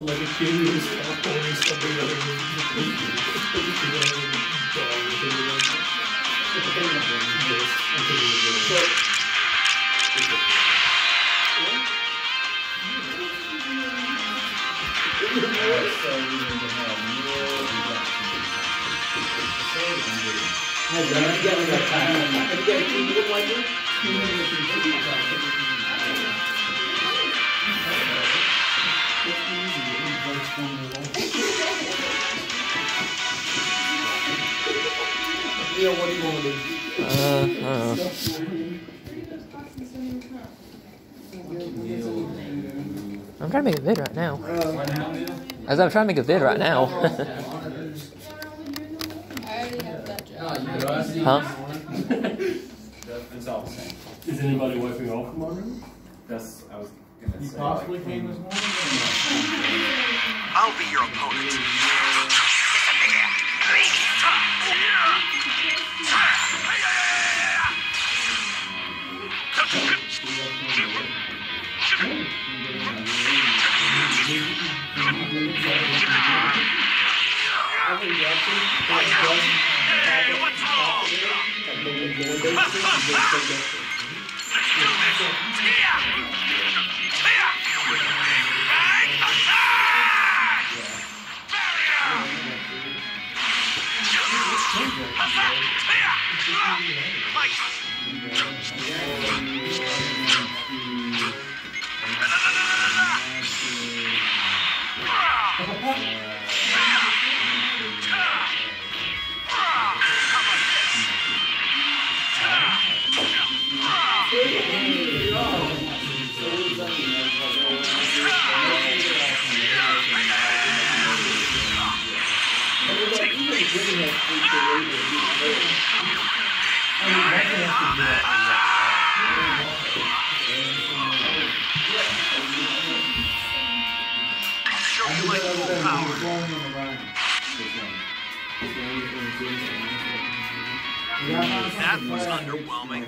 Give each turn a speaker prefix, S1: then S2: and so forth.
S1: Like a kid who was holding something that was
S2: Have you got like a time? Have you got a kingdom like this?
S1: Yeah, what do you want to do?
S3: Uh, I don't know. I'm trying to make a vid right now. As I'm trying to make a vid right now.
S4: I already have that job.
S3: huh?
S5: It's all the same.
S1: Is anybody wiping off from already?
S5: That's, I was gonna
S1: You
S5: say.
S1: possibly
S5: like,
S1: came this morning?
S6: I'll be your opponent. Like... Show you my power. That was underwhelming.